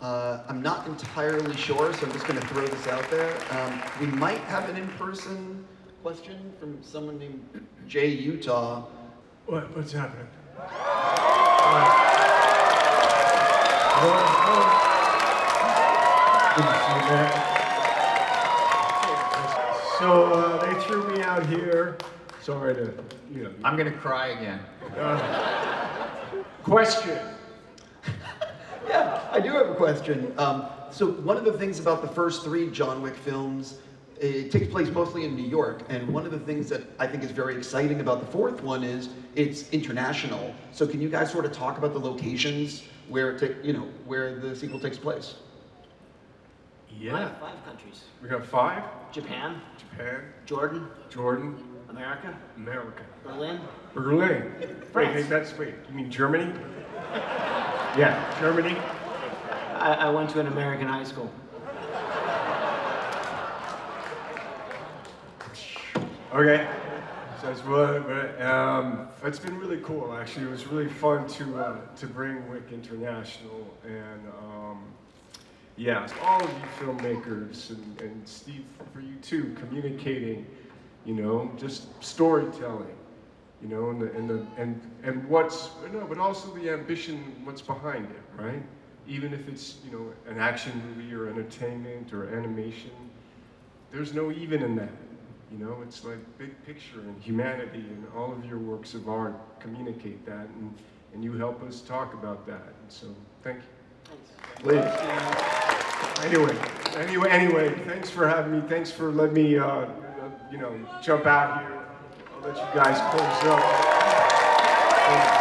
Uh, I'm not entirely sure, so I'm just going to throw this out there. Um, we might have an in-person question from someone named Jay Utah. What, what's happening? What? Didn't see. So uh, they threw me out here. Sorry to, you know. I'm gonna cry again. Uh, question. Yeah, I do have a question. Um, so one of the things about the first three John Wick films, it takes place mostly in New York, and one of the things that I think is very exciting about the fourth one is it's international. So can you guys sort of talk about the locations where it you know where the sequel takes place? Yeah. Five, five countries. We got five. Japan, Japan, Jordan, Jordan, America, America. Berlin. Berlin. Wait, France. wait, that's wait. You mean Germany? Yeah, Germany. I, I went to an American high school. Okay. So it's really, um, it's been really cool. Actually, it was really fun to uh, to bring Wick International and um, yeah, all of you filmmakers and, and Steve for you too, communicating, you know, just storytelling, you know, and the, and the and and what's no, but also the ambition, what's behind it, right? Even if it's you know an action movie or entertainment or animation, there's no even in that. You know, it's like big picture and humanity, and all of your works of art communicate that, and, and you help us talk about that. And so, thank you. Please. Anyway, anyway, anyway, thanks for having me. Thanks for letting me, uh, uh, you know, jump out here. I'll let you guys close up.